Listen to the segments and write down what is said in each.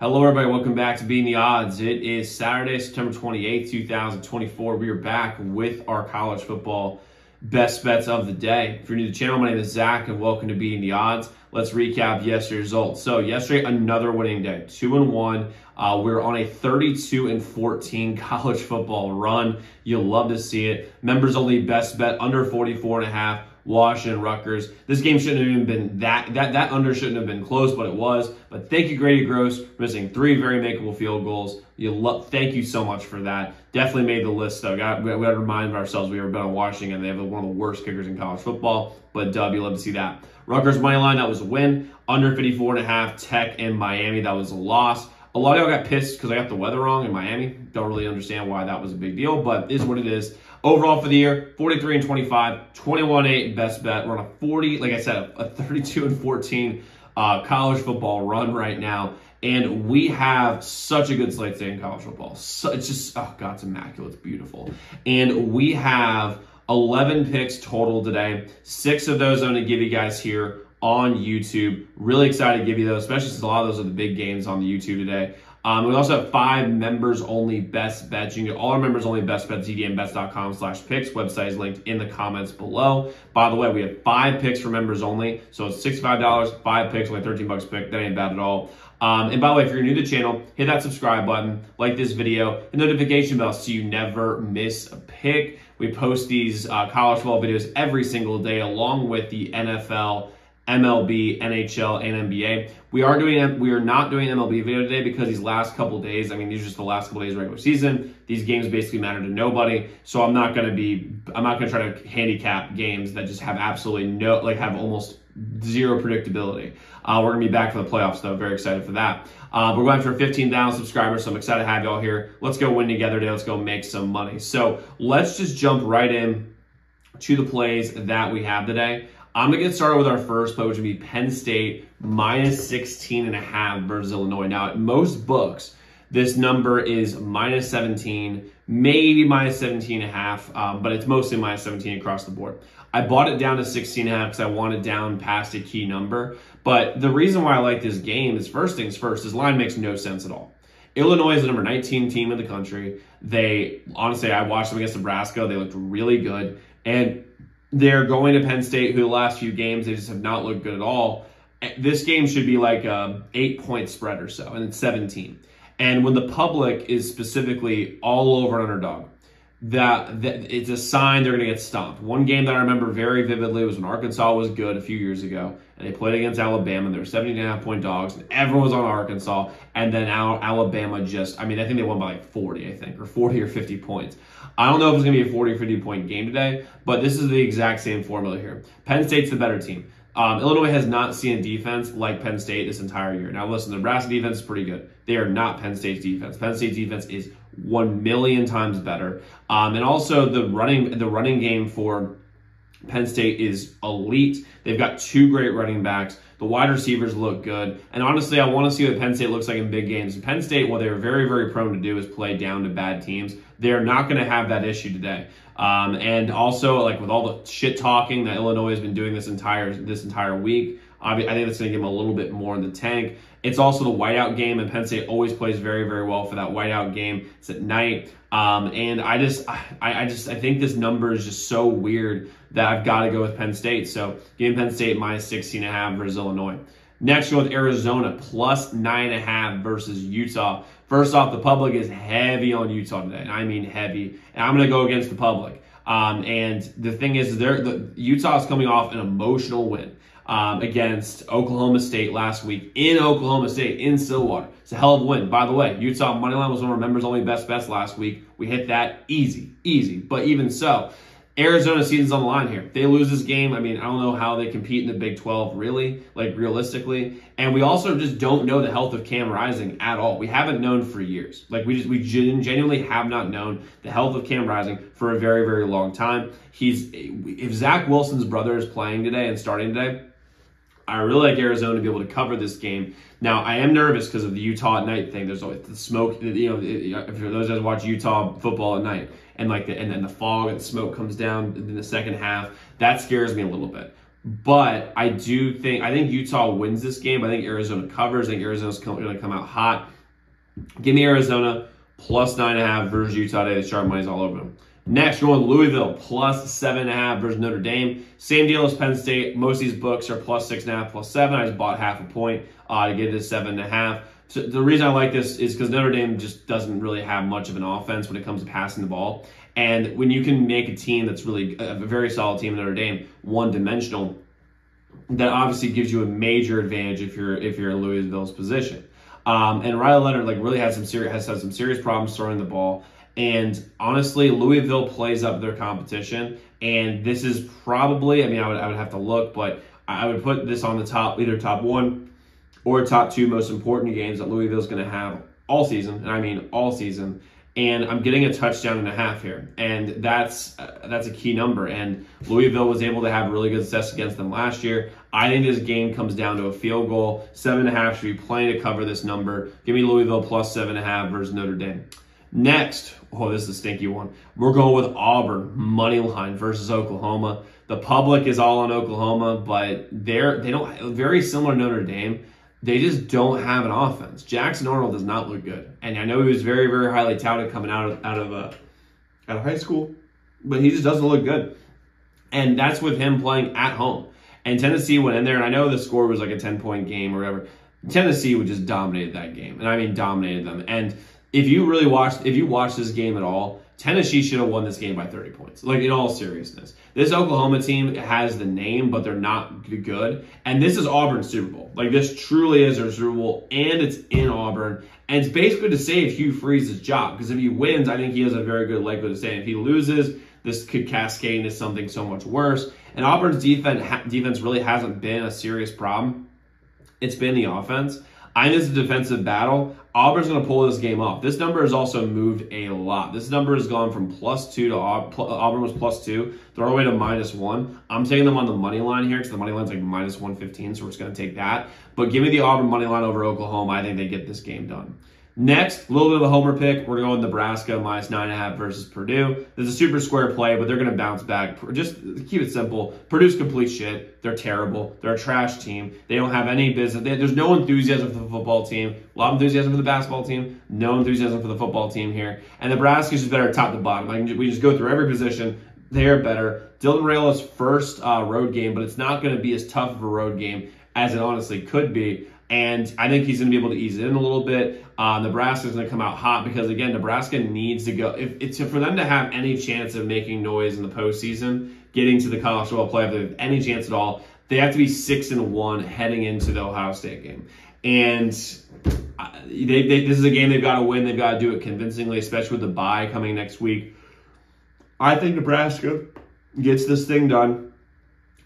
Hello, everybody. Welcome back to Beating the Odds. It is Saturday, September 28th, 2024. We are back with our college football best bets of the day. If you're new to the channel, my name is Zach, and welcome to Beating the Odds. Let's recap yesterday's results. So, yesterday, another winning day, two and one. Uh, we're on a 32 and 14 college football run. You'll love to see it. Members only best bet under 44 and a half. Washington, Rutgers. This game shouldn't have even been that that that under shouldn't have been close, but it was. But thank you, Grady Gross, for missing three very makeable field goals. You love, thank you so much for that. Definitely made the list though. Got we, got to remind ourselves we were bet on Washington. They have one of the worst kickers in college football. But Dub, you love to see that. Rutgers money line that was a win. Under 54 and a half. Tech and Miami that was a loss. A lot of y'all got pissed because I got the weather wrong in Miami. Don't really understand why that was a big deal, but is what it is. Overall for the year, 43 and 25, 21 8 best bet. We're on a 40, like I said, a 32 and 14 uh, college football run right now. And we have such a good slate today in college football. So it's just, oh God, it's immaculate. It's beautiful. And we have 11 picks total today. Six of those I'm going to give you guys here on YouTube. Really excited to give you those, especially since a lot of those are the big games on the YouTube today. Um, we also have five members only best bets. You can get all our members only best bets, zdmbets.com slash picks. Website is linked in the comments below. By the way, we have five picks for members only. So it's $65, five picks, only 13 bucks a pick. That ain't bad at all. Um, and by the way, if you're new to the channel, hit that subscribe button, like this video, and notification bell so you never miss a pick. We post these uh, college football videos every single day along with the NFL MLB, NHL, and NBA. We are doing we are not doing MLB video today because these last couple days, I mean, these are just the last couple days of regular season. These games basically matter to nobody. So I'm not gonna be I'm not gonna try to handicap games that just have absolutely no like have almost zero predictability. Uh, we're gonna be back for the playoffs though. Very excited for that. Uh, we're going for 15,000 subscribers, so I'm excited to have y'all here. Let's go win together today. Let's go make some money. So let's just jump right in to the plays that we have today. I'm to get started with our first play, which would be Penn State minus 16 and a half versus Illinois. Now, at most books, this number is minus 17, maybe minus 17 and a half, um, but it's mostly minus 17 across the board. I bought it down to 16 and a half because I want it down past a key number. But the reason why I like this game is first things first, this line makes no sense at all. Illinois is the number 19 team in the country. They honestly, I watched them against Nebraska. They looked really good. And they're going to Penn State, who the last few games they just have not looked good at all. This game should be like a eight point spread or so, and it's 17. And when the public is specifically all over an underdog, that, that it's a sign they're going to get stomped. One game that I remember very vividly was when Arkansas was good a few years ago, and they played against Alabama. And they were 17 and a half point dogs, and everyone was on Arkansas. And then Alabama just, I mean, I think they won by like 40, I think, or 40 or 50 points. I don't know if it's going to be a 40 or 50 point game today, but this is the exact same formula here. Penn State's the better team. Um, Illinois has not seen a defense like Penn State this entire year. Now, listen, the Nebraska defense is pretty good. They are not Penn State's defense. Penn State's defense is one million times better. Um, and also the running the running game for Penn State is elite. They've got two great running backs. The wide receivers look good. And honestly, I want to see what Penn State looks like in big games. Penn State, what they're very, very prone to do is play down to bad teams. They're not going to have that issue today. Um, and also, like with all the shit talking that Illinois has been doing this entire this entire week, I think that's going to give them a little bit more in the tank. It's also the whiteout game, and Penn State always plays very, very well for that whiteout game. It's at night, um, and I just, I, I just, I think this number is just so weird that I've got to go with Penn State. So, giving Penn State minus 16 and a half versus Illinois. Next, go with Arizona plus nine and a half versus Utah. First off, the public is heavy on Utah today. and I mean heavy, and I'm going to go against the public. Um, and the thing is, they're, the, Utah is coming off an emotional win um, against Oklahoma State last week in Oklahoma State in Stillwater. It's a hell of a win. By the way, Utah moneyline was one of our members' only best bets last week. We hit that easy, easy. But even so, Arizona season's on the line here. If they lose this game, I mean, I don't know how they compete in the Big 12 really, like realistically. And we also just don't know the health of Cam Rising at all. We haven't known for years. Like we just we genuinely have not known the health of Cam Rising for a very very long time. He's if Zach Wilson's brother is playing today and starting today, I really like Arizona to be able to cover this game. Now, I am nervous because of the Utah at night thing. There's always the smoke. You know, if those guys watch Utah football at night, and like the, and then the fog and the smoke comes down in the second half, that scares me a little bit. But I do think I think Utah wins this game. I think Arizona covers. I think Arizona's going to come out hot. Give me Arizona plus nine and a half versus Utah today. The sharp money's all over them. Next, going Louisville plus seven and a half versus Notre Dame. Same deal as Penn State. Most of these books are plus six and a half, plus seven. I just bought half a point uh, to get it to seven and a half. So the reason I like this is because Notre Dame just doesn't really have much of an offense when it comes to passing the ball. And when you can make a team that's really a very solid team, in Notre Dame, one dimensional, that obviously gives you a major advantage if you're if you're in Louisville's position. Um, and Riley Leonard like really had some serious has had some serious problems throwing the ball. And honestly, Louisville plays up their competition. And this is probably, I mean, I would, I would have to look, but I would put this on the top, either top one or top two most important games that Louisville's going to have all season. And I mean, all season. And I'm getting a touchdown and a half here, and that's uh, that's a key number. And Louisville was able to have really good success against them last year. I think this game comes down to a field goal. Seven and a half should be plenty to cover this number. Give me Louisville plus seven and a half versus Notre Dame. Next, oh, this is a stinky one. We're going with Auburn money line versus Oklahoma. The public is all on Oklahoma, but they're they don't very similar to Notre Dame. They just don't have an offense. Jackson Arnold does not look good, and I know he was very very highly touted coming out of out of uh, out of high school, but he just doesn't look good. And that's with him playing at home. And Tennessee went in there, and I know the score was like a 10 point game or whatever. Tennessee would just dominated that game, and I mean dominated them. And if you really watched, if you watched this game at all, Tennessee should have won this game by 30 points. Like in all seriousness, this Oklahoma team has the name, but they're not good. And this is Auburn's Super Bowl. Like this truly is their Super Bowl, and it's in Auburn. And it's basically to save Hugh Freeze's job because if he wins, I think he has a very good likelihood of staying. If he loses, this could cascade into something so much worse. And Auburn's defense defense really hasn't been a serious problem. It's been the offense. I think it's a defensive battle. Auburn's going to pull this game off. This number has also moved a lot. This number has gone from plus two to uh, Auburn was plus two. They're all the way to minus one. I'm taking them on the money line here because the money line's like minus 115, so we're just going to take that. But give me the Auburn money line over Oklahoma. I think they get this game done. Next, a little bit of a homer pick. We're going Nebraska minus nine and a half versus Purdue. There's a super square play, but they're going to bounce back. Just keep it simple. Purdue's complete shit. They're terrible. They're a trash team. They don't have any business. They, there's no enthusiasm for the football team. A lot of enthusiasm for the basketball team. No enthusiasm for the football team here. And Nebraska's just better top to bottom. Like we just go through every position. They're better. Dylan Raiola's first uh, road game, but it's not going to be as tough of a road game as it honestly could be. And I think he's going to be able to ease it in a little bit. Uh, Nebraska's going to come out hot because, again, Nebraska needs to go. If it's for them to have any chance of making noise in the postseason, getting to the college football playoff, if any chance at all, they have to be six and one heading into the Ohio State game. And uh, they, they, this is a game they've got to win. They've got to do it convincingly, especially with the bye coming next week. I think Nebraska gets this thing done.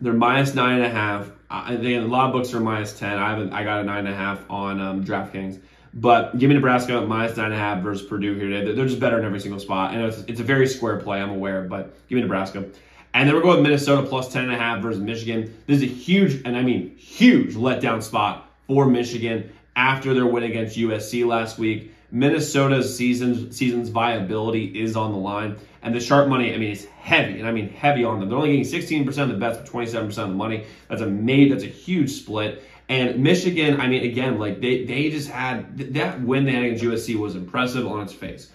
They're minus nine and a half. I think a lot of books are minus ten. I haven't. I got a nine and a half on um, DraftKings. But give me Nebraska minus nine and a half versus Purdue here today. They're just better in every single spot. And it's, it's a very square play. I'm aware, but give me Nebraska. And then we're going with Minnesota plus ten and a half versus Michigan. This is a huge, and I mean huge, letdown spot for Michigan after their win against USC last week. Minnesota's season season's viability is on the line, and the sharp money, I mean, it's heavy, and I mean heavy on them. They're only getting 16% of the bets, but 27% of the money. That's a made. That's a huge split. And Michigan, I mean, again, like they they just had that win they had against USC was impressive on its face,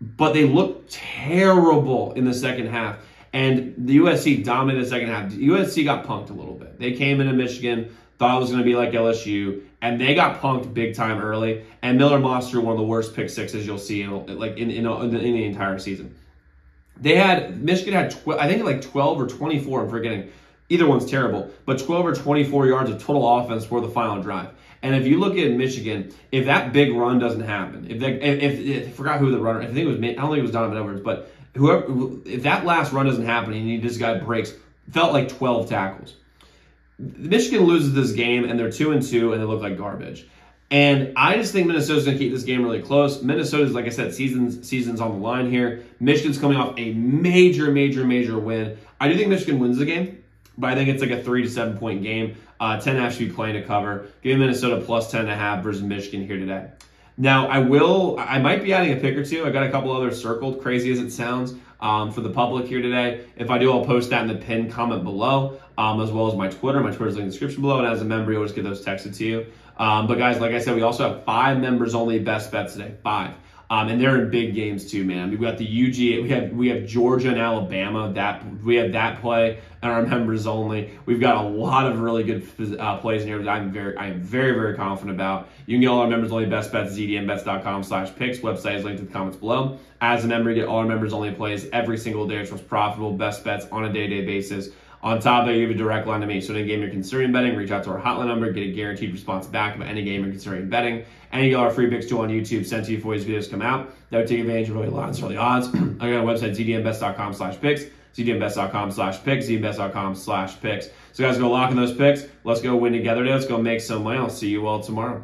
but they looked terrible in the second half. And the USC dominated the second half. USC got punked a little bit. They came into Michigan, thought it was going to be like LSU, and they got punked big time early. And Miller Moss threw one of the worst pick sixes you'll see in like in, in, in the entire season. They had Michigan had tw- I think like 12 or 24. I'm forgetting. Either one's terrible, but 12 or 24 yards of total offense for the final drive. And if you look at Michigan, if that big run doesn't happen, if they, if, if, I forgot who the runner, I think it was I don't think it was Donovan Edwards, but whoever if that last run doesn't happen and this guy breaks, felt like 12 tackles. Michigan loses this game and they're two and two and they look like garbage. And I just think Minnesota's going to keep this game really close. Minnesota's, like I said, seasons seasons on the line here. Michigan's coming off a major, major, major win. I do think Michigan wins the game, but I think it's like a three to seven point game. Uh, 10 half should be playing to cover. Give Minnesota plus 10 and a half versus Michigan here today. Now, I will, I might be adding a pick or two. I got a couple others circled, crazy as it sounds. Um, for the public here today. If I do, I'll post that in the pinned comment below, um, as well as my Twitter. My Twitter's in the description below, and as a member, you'll just get those texted to you. Um, but guys, like I said, we also have five members only best bets today. Five. Um, and they're in big games too, man. We've got the UGA, we have we have Georgia and Alabama. That we have that play and our members only. We've got a lot of really good uh, plays in here that I'm very I am very very confident about. You can get all our members only best bets zdmbets.com/slash picks. Website is linked in the comments below. As a member, you get all our members only plays every single day. It's most profitable best bets on a day to day basis. On top you have a direct line to me. So any game you're considering betting, reach out to our hotline number, get a guaranteed response back about any game you're considering betting. Any of our free picks too on YouTube sent to you before these videos come out. That would take advantage of early lines, early odds. I got a website, zdmbets.com slash picks, zdmbets.com slash picks, zdmbets.com slash picks. So guys, go lock in those picks. Let's go win together today. Let's go make some money. I'll see you all tomorrow.